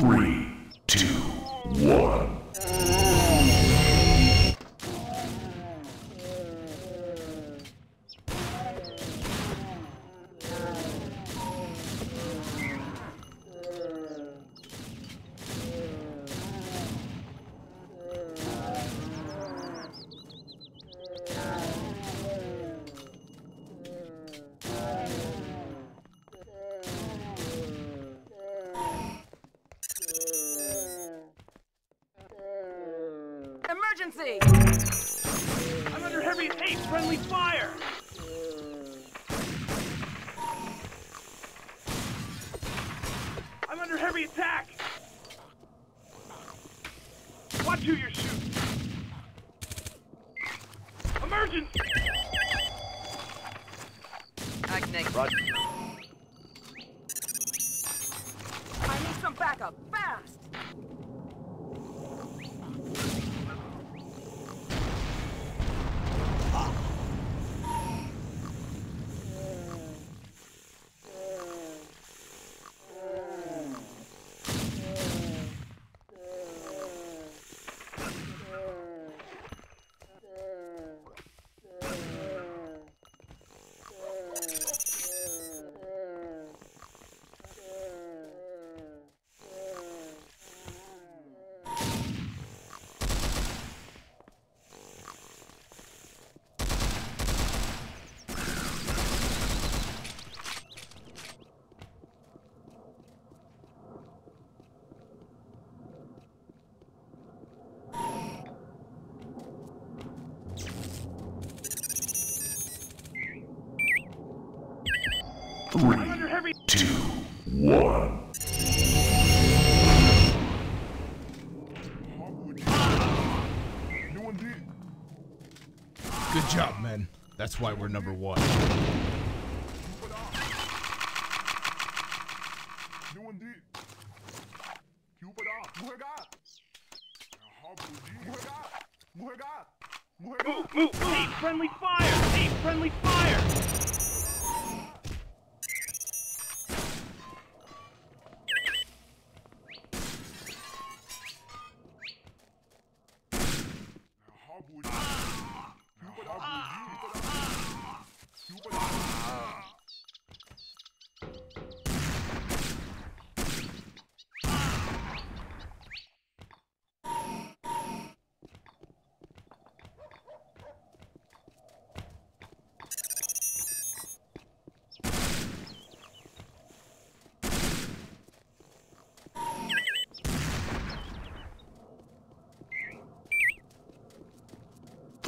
Three, two, Watch who! Emergency! Ignite. Roger. I need some backup, fast! Three, under heavy two, one. Good job, men. That's why we're number one.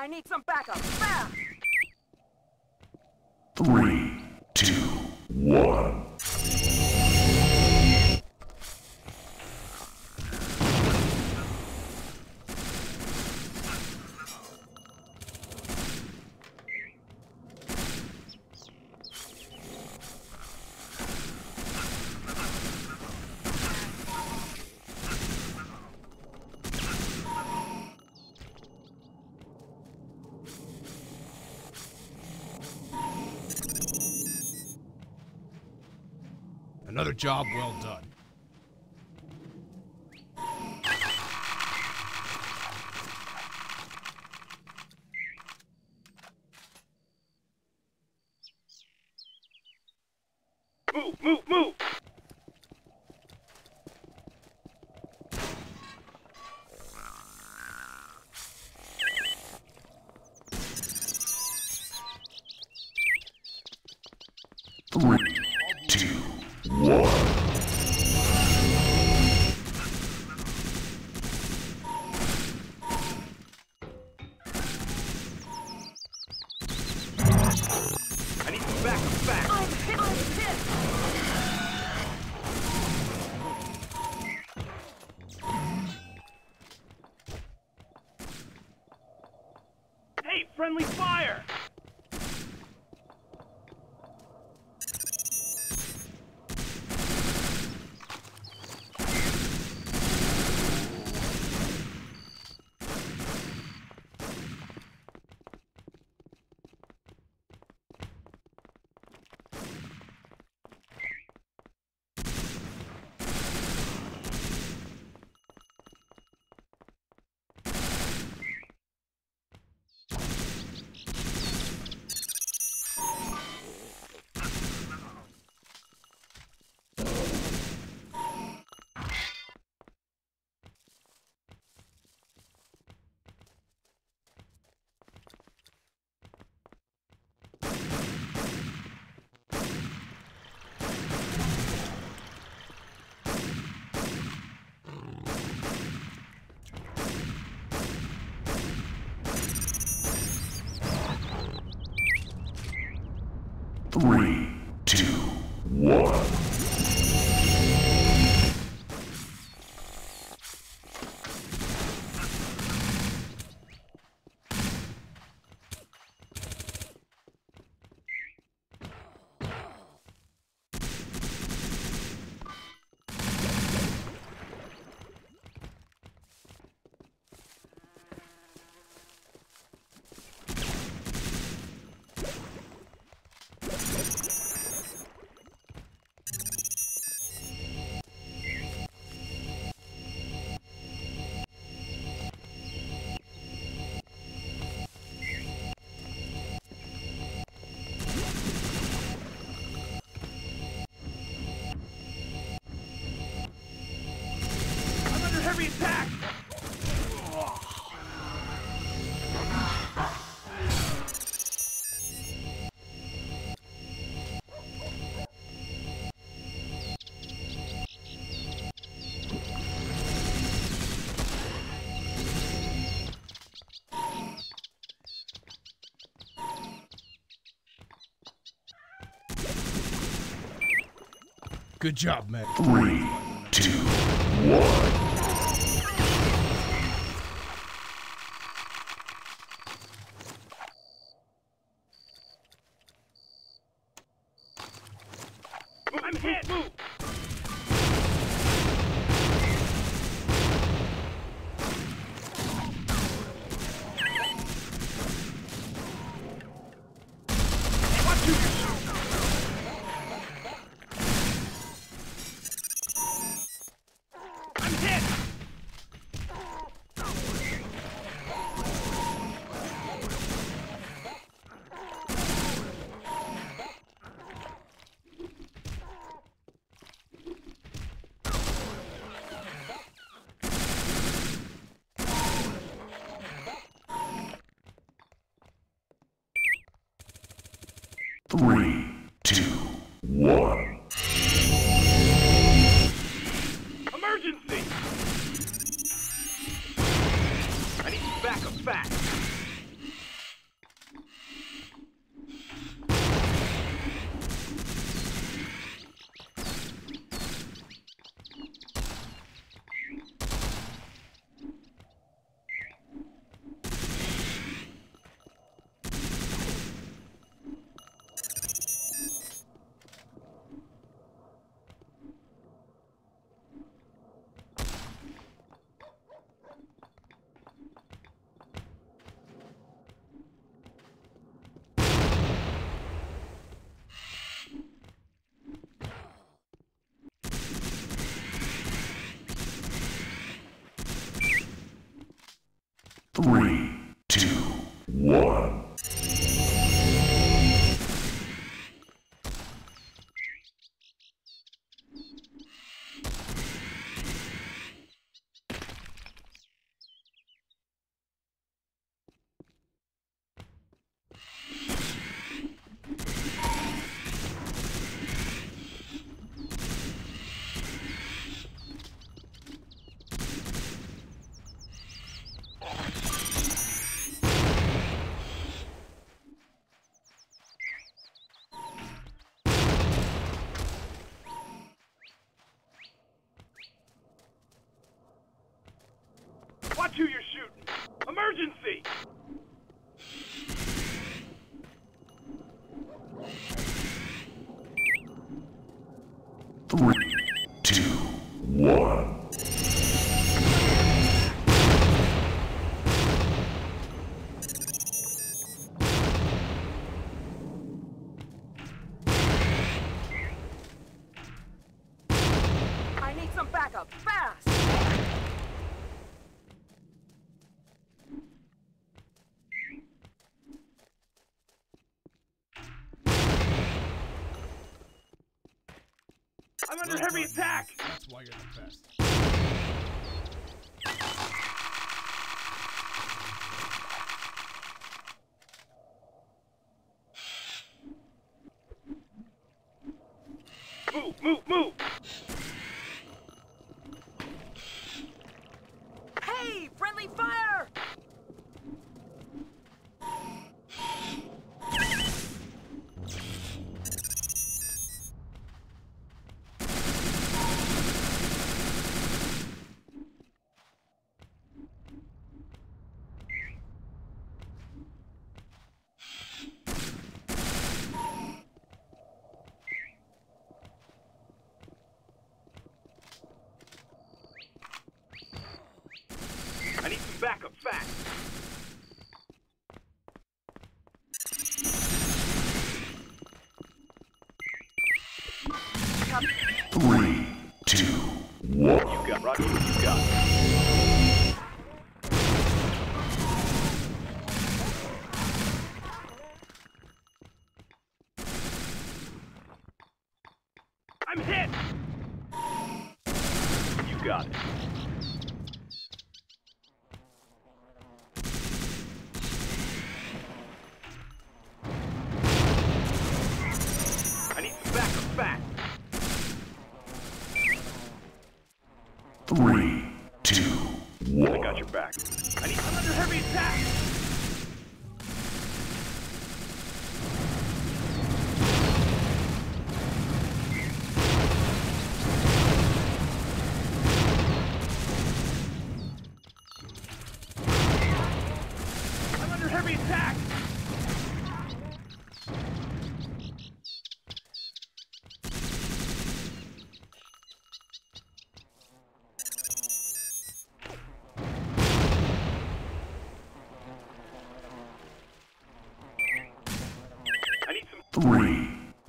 I need some backup! job well done. Three. Good job, Matt. Three, two, one. two, one. I'm under heavy attack! That's why you're the best. back.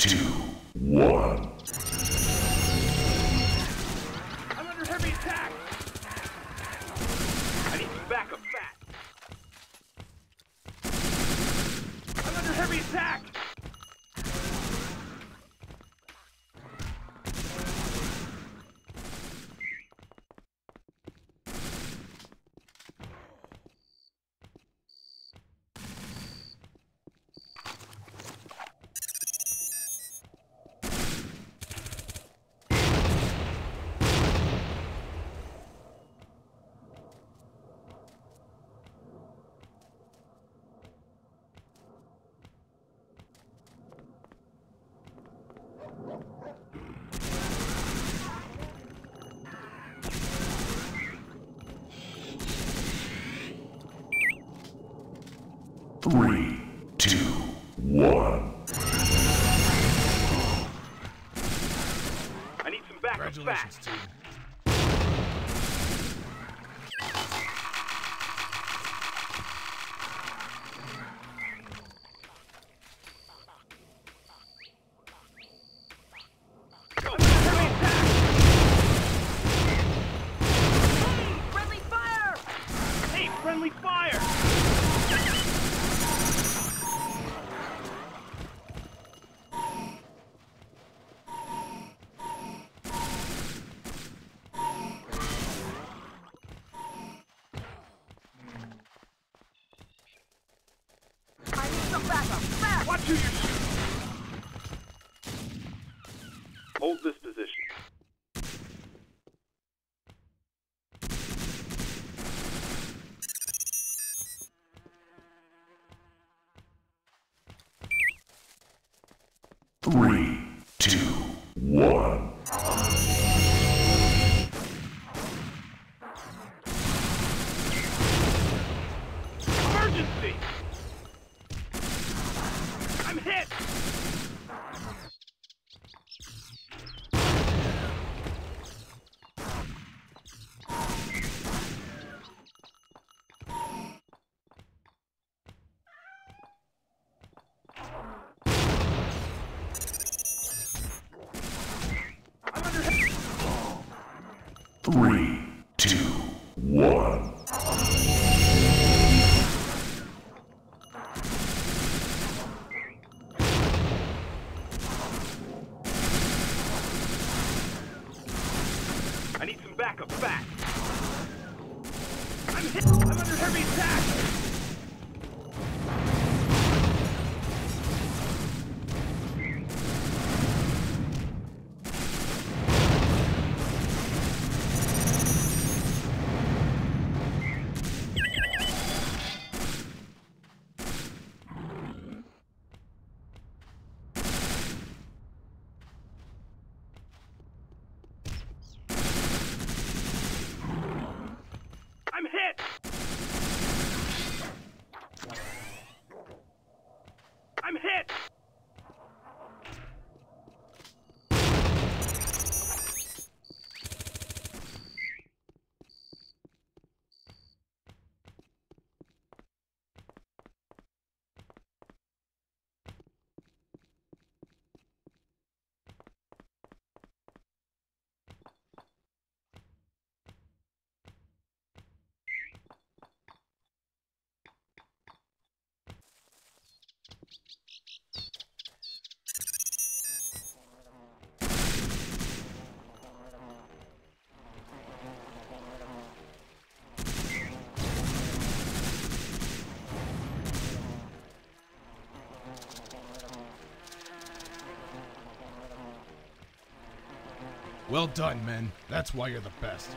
two. Three, two, one. I need some backup Congratulations, back. team. Three. Three. Well done, men. That's why you're the best.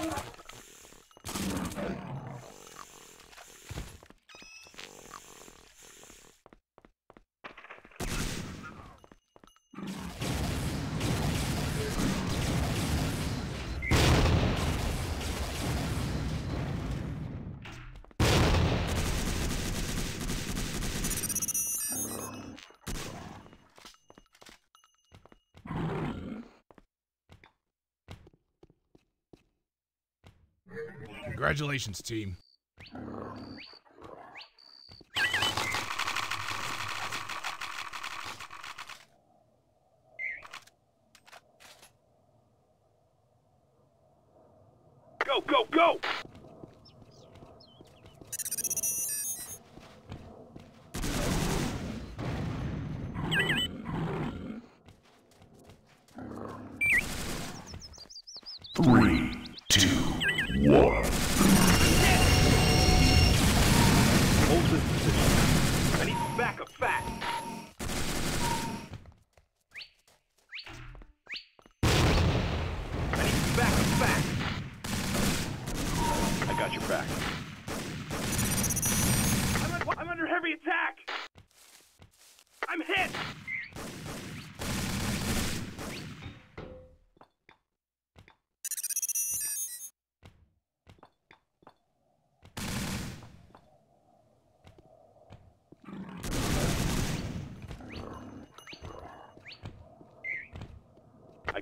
Bye. Congratulations, team. One.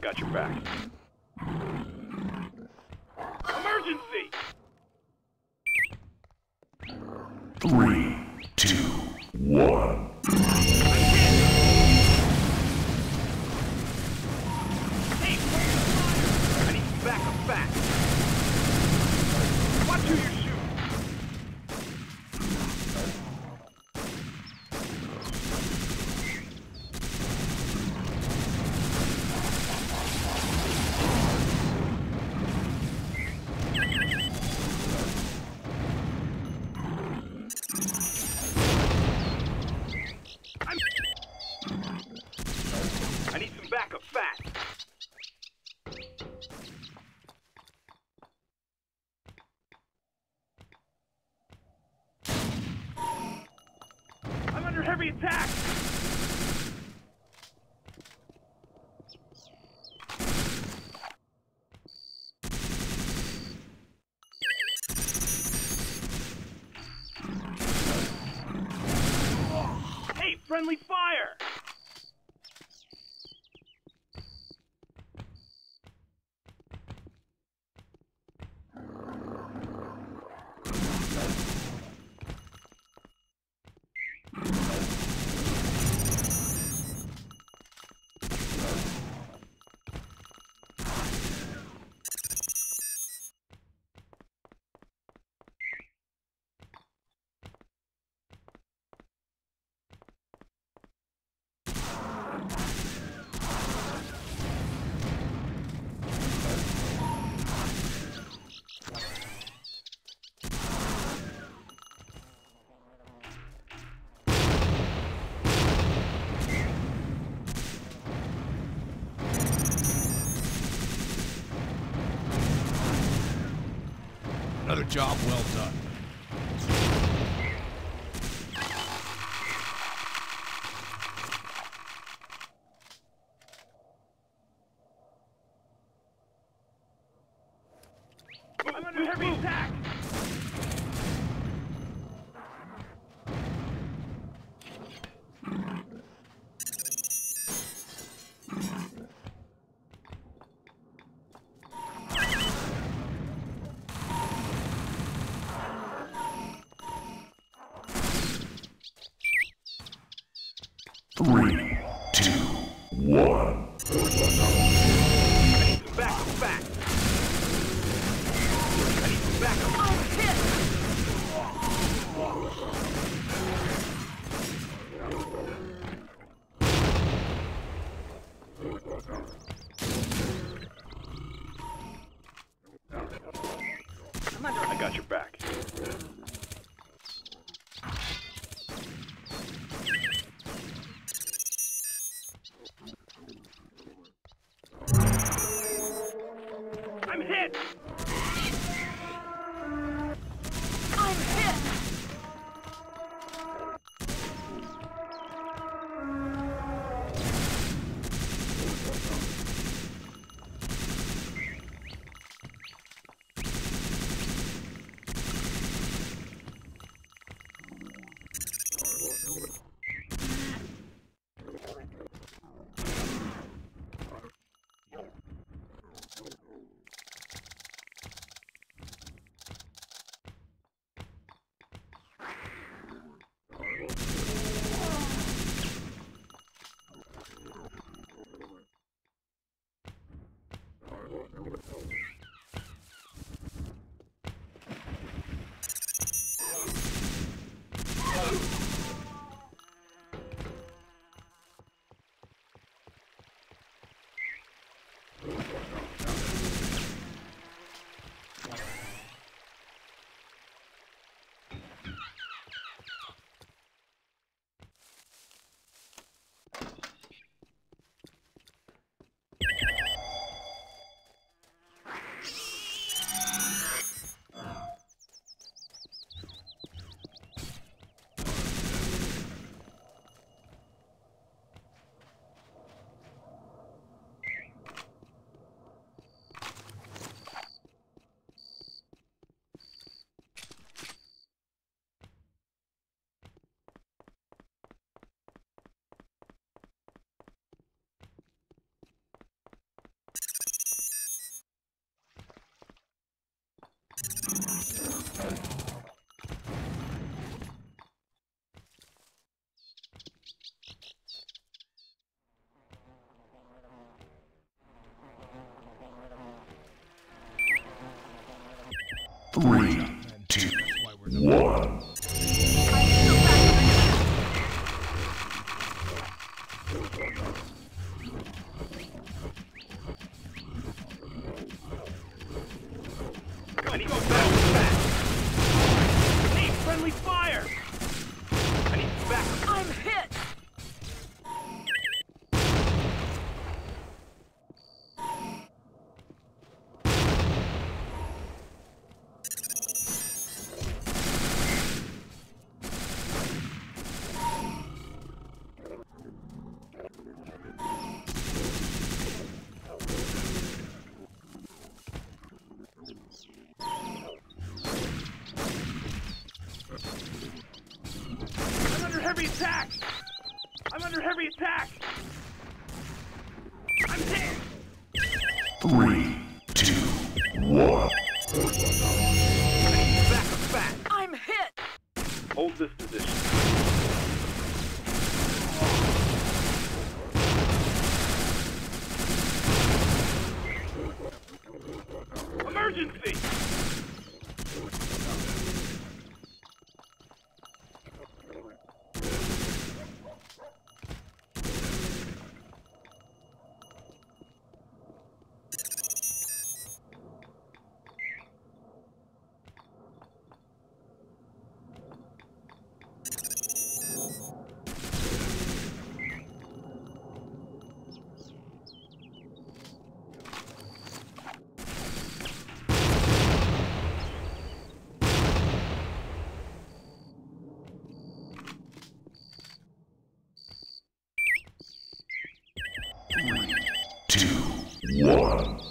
got your back. Attack! job well done. Three, two, one.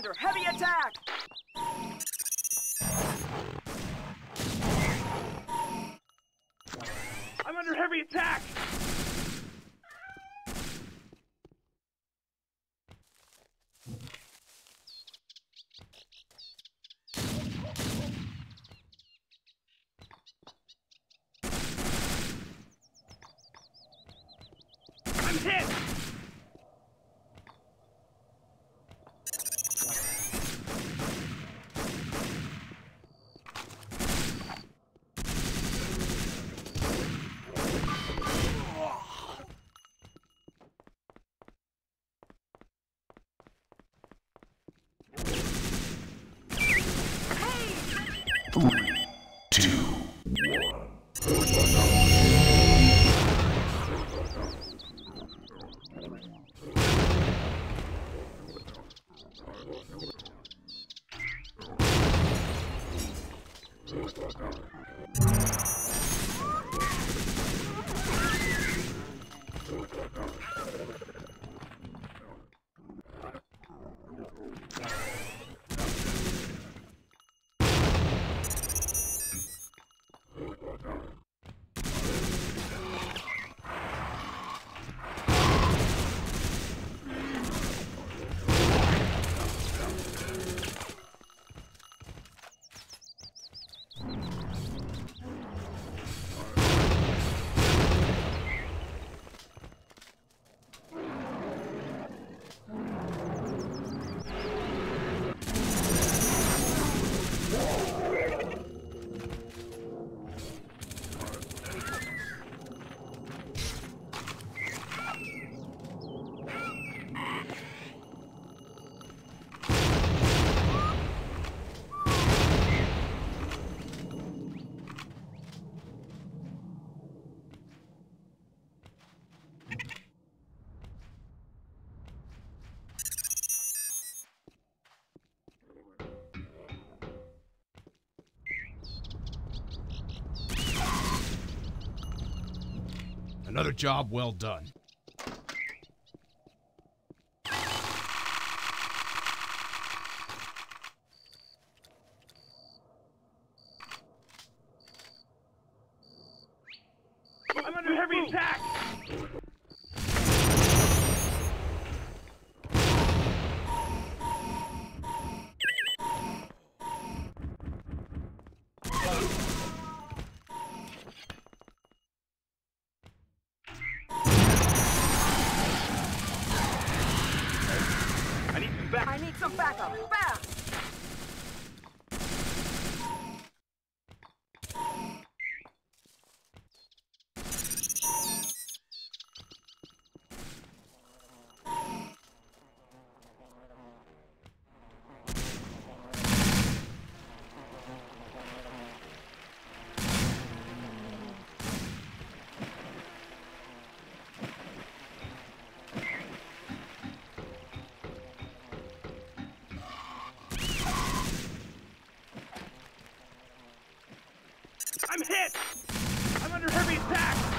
Under heavy attack. I'm under heavy attack! I'm hit! Three, two, Another job well done. enemy attack!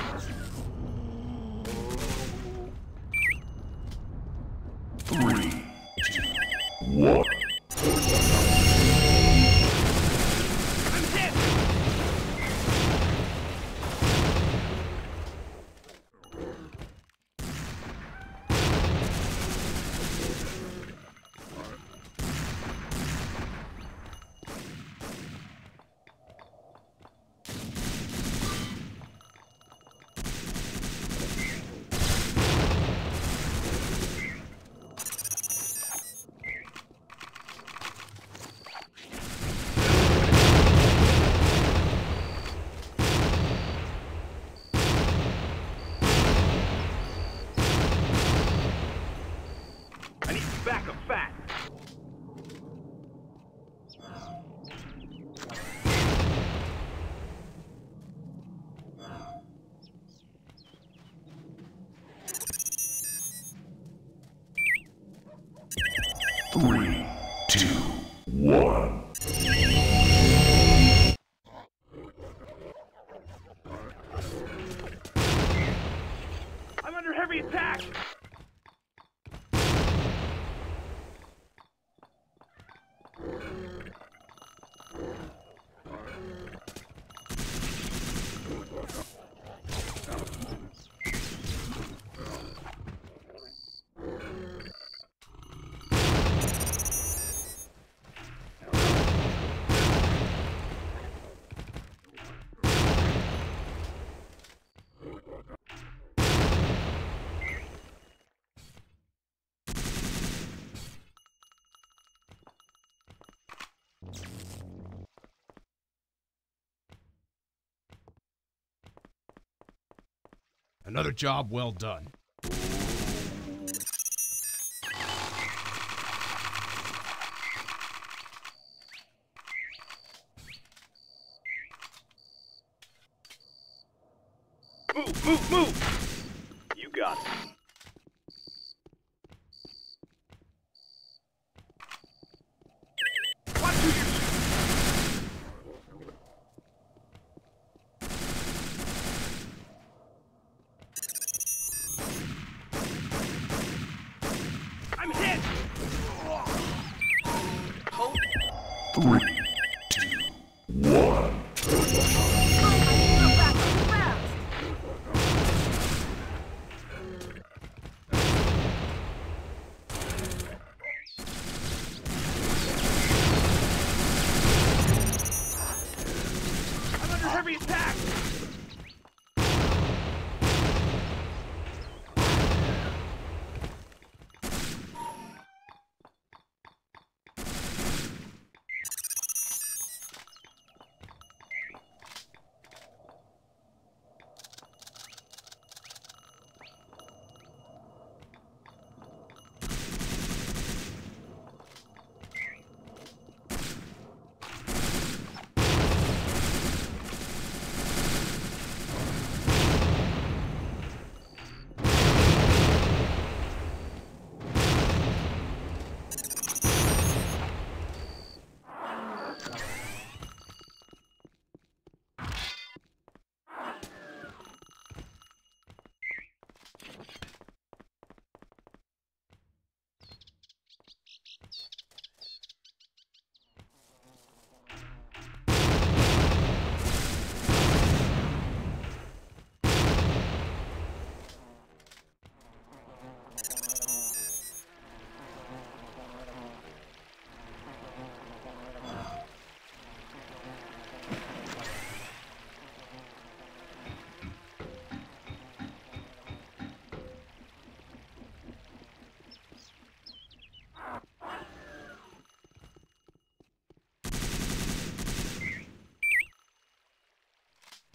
Another job well done.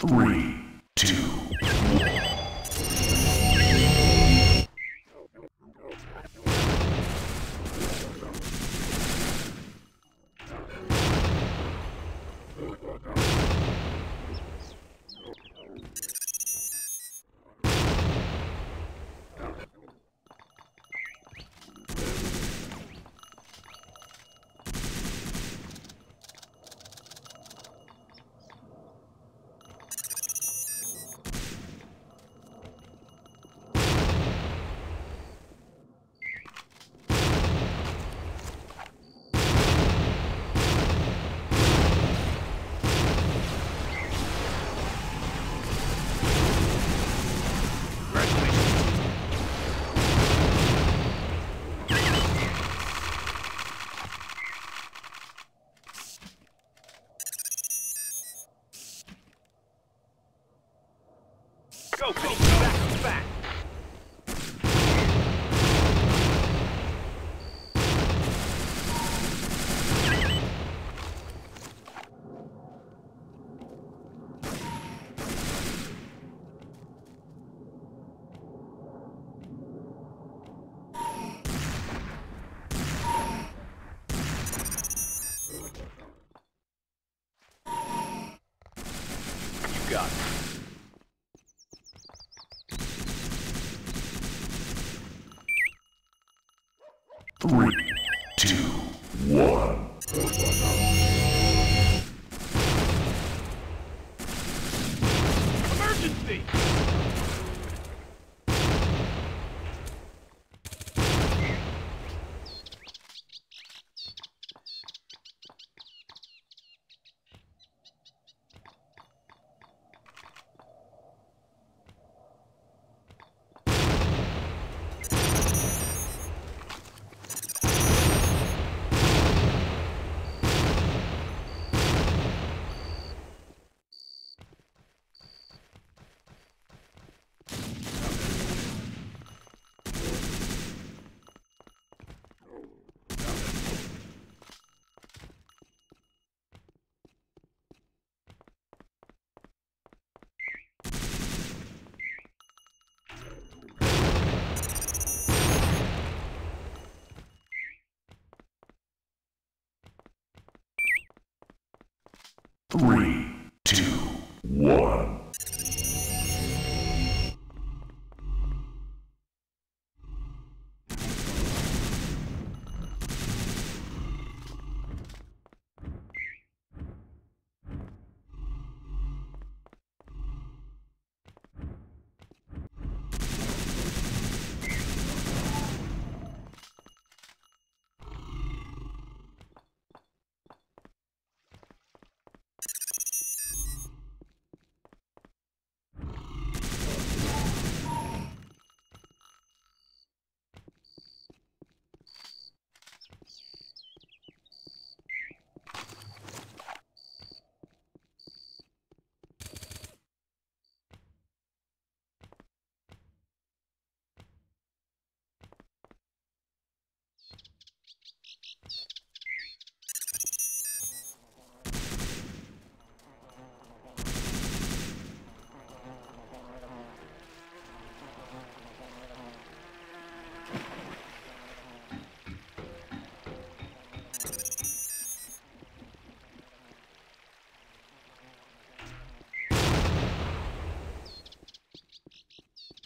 Three, two, two, one. Emergency! Three,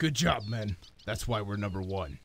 Good job, men. That's why we're number one.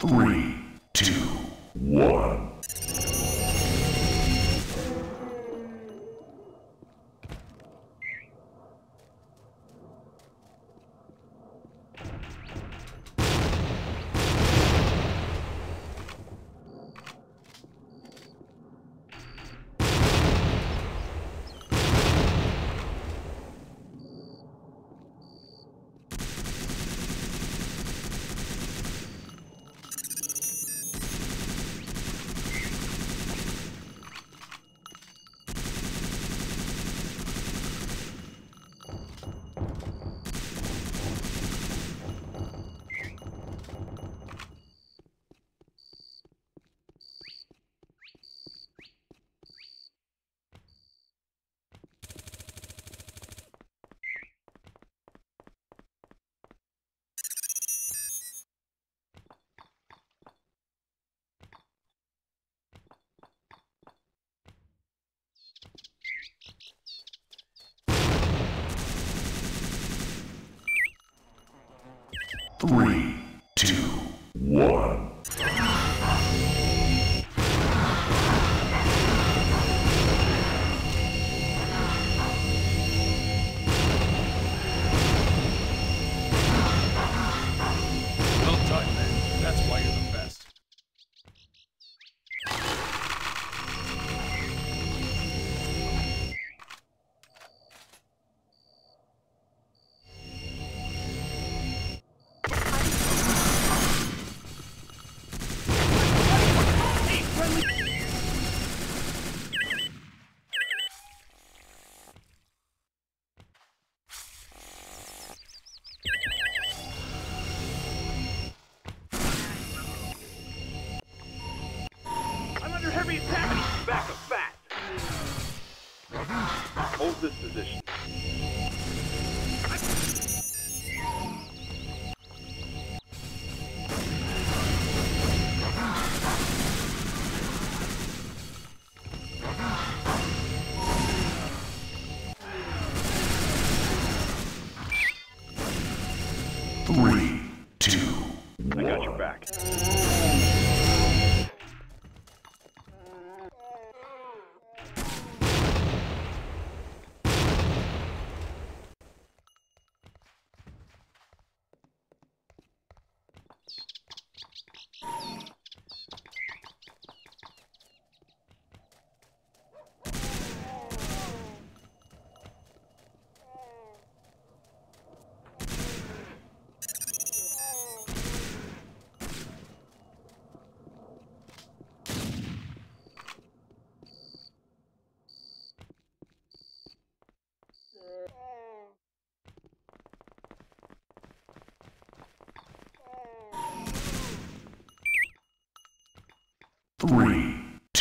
Three, two, one. Three, two, one.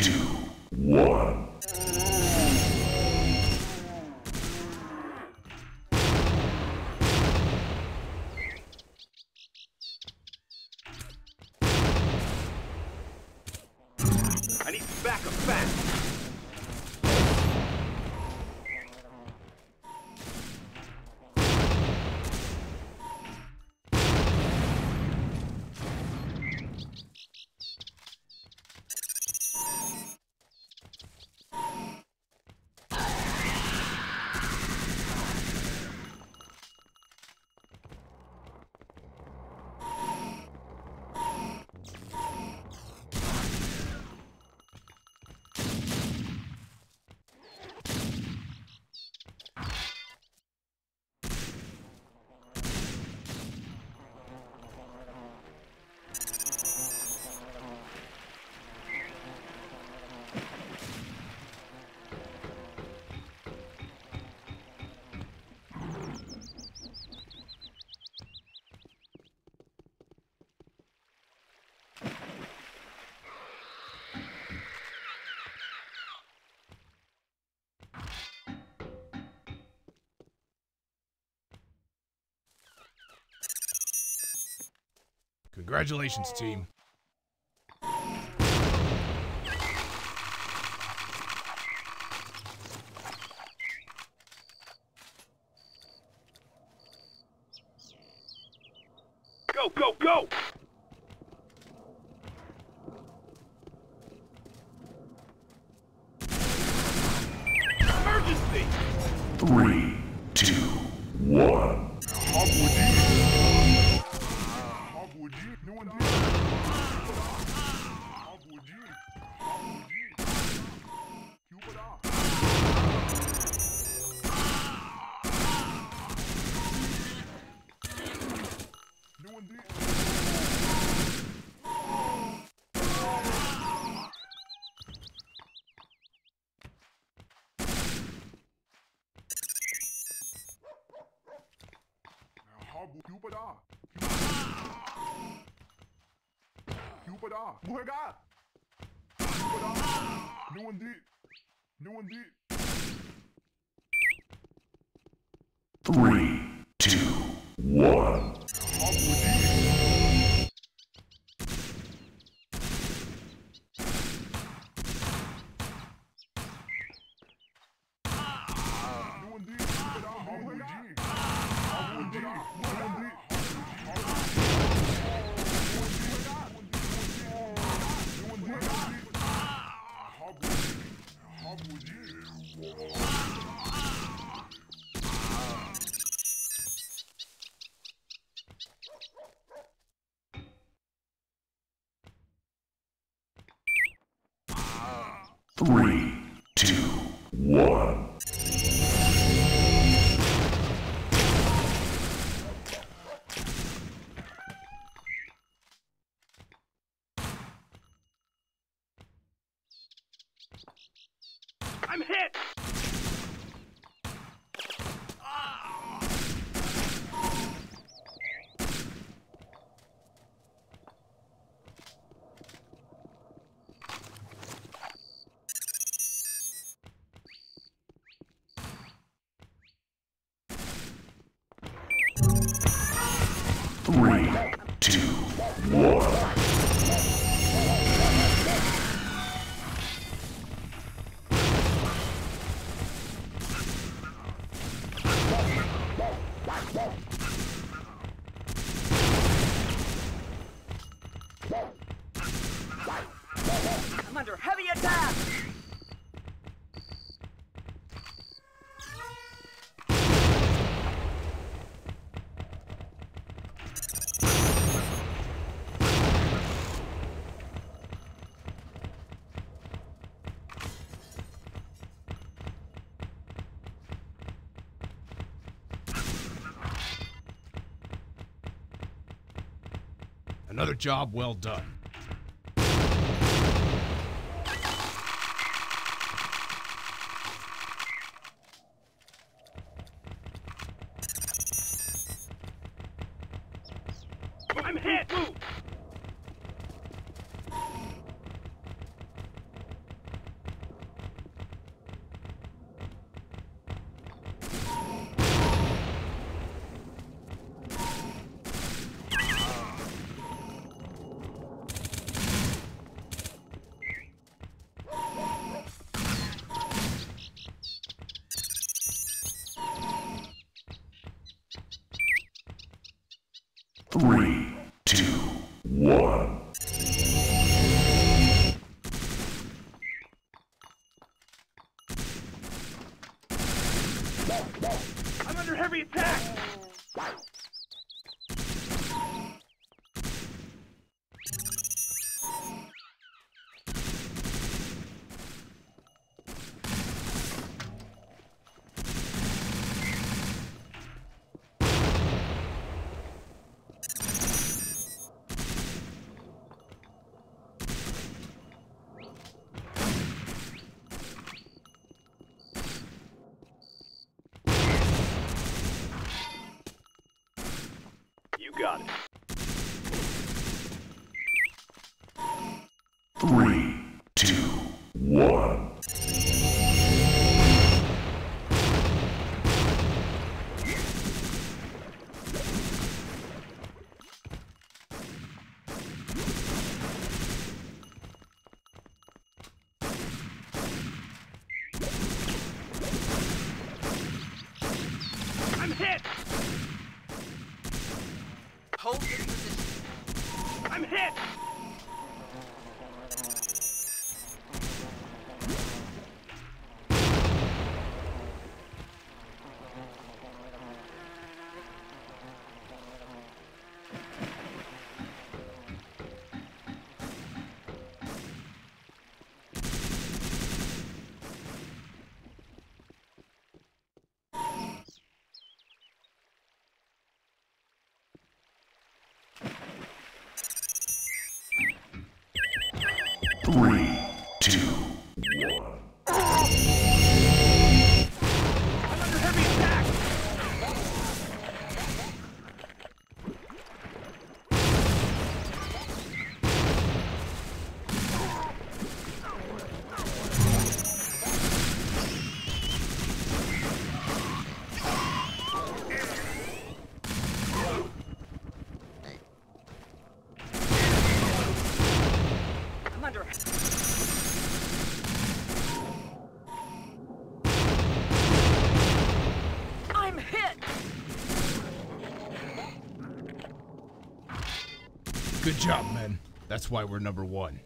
two. Congratulations, team. Go, go, go! Emergency! Three. Ah, buregar! New one deep. New one deep. Three, two, one. What? job well done. I'm under heavy attack! job, men. That's why we're number one.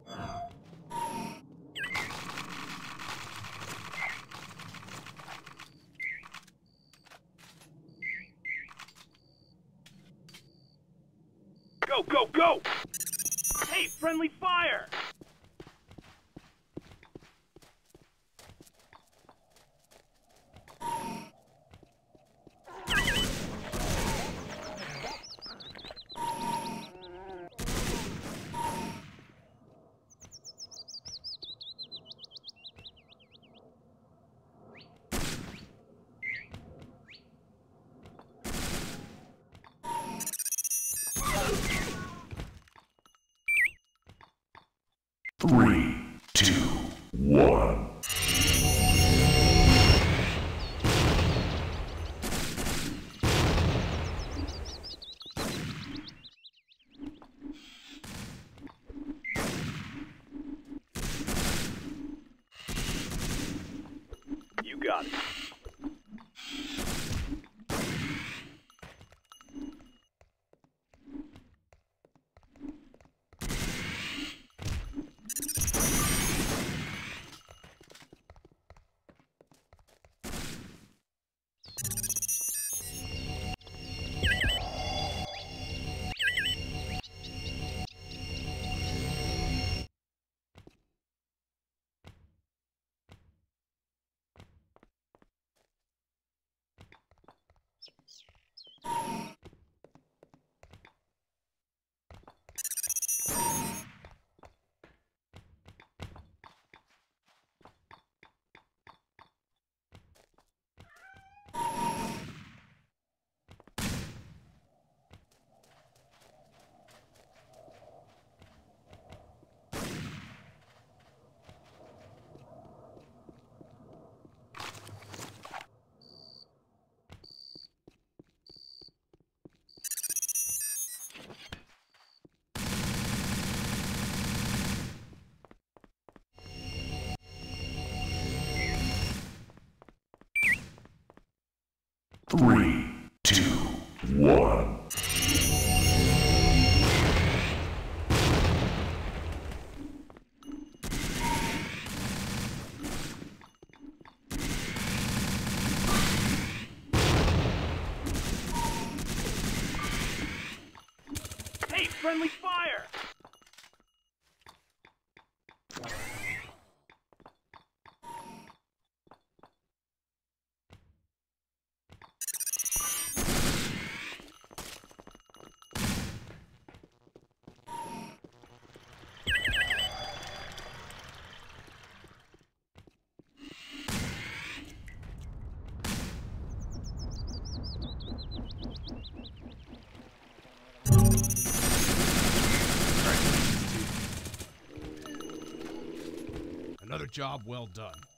Three. job well done.